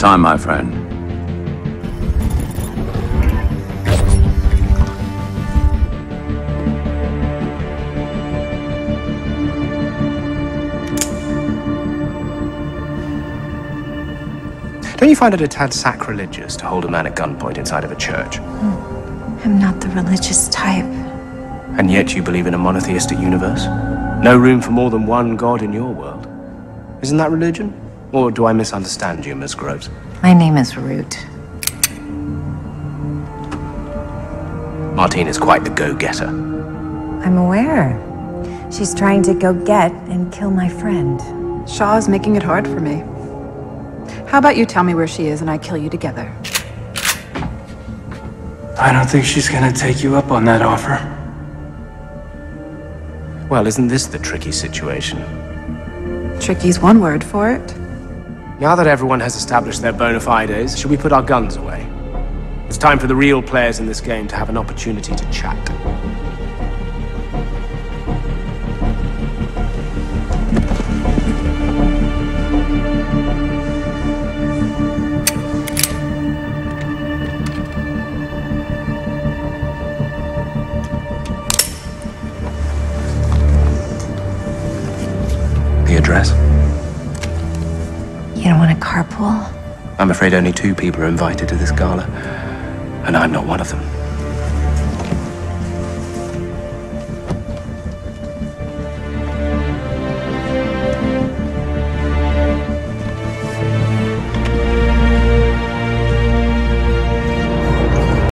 time, my friend. Don't you find it a tad sacrilegious to hold a man at gunpoint inside of a church? Hmm. I'm not the religious type. And yet you believe in a monotheistic universe? No room for more than one god in your world? Isn't that religion? Or do I misunderstand you, Miss Groves? My name is Root. Martine is quite the go-getter. I'm aware. She's trying to go get and kill my friend. Shaw is making it hard for me. How about you tell me where she is and I kill you together? I don't think she's gonna take you up on that offer. Well, isn't this the tricky situation? Tricky's one word for it. Now that everyone has established their bona fides, should we put our guns away? It's time for the real players in this game to have an opportunity to chat. The address? Don't want to carpool? I'm afraid only two people are invited to this gala, and I'm not one of them.